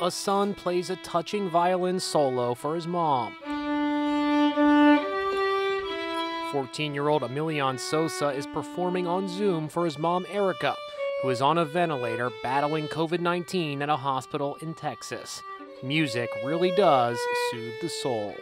a son plays a touching violin solo for his mom. 14 year old Emilian Sosa is performing on Zoom for his mom, Erica, who is on a ventilator battling COVID 19 at a hospital in Texas. Music really does soothe the soul.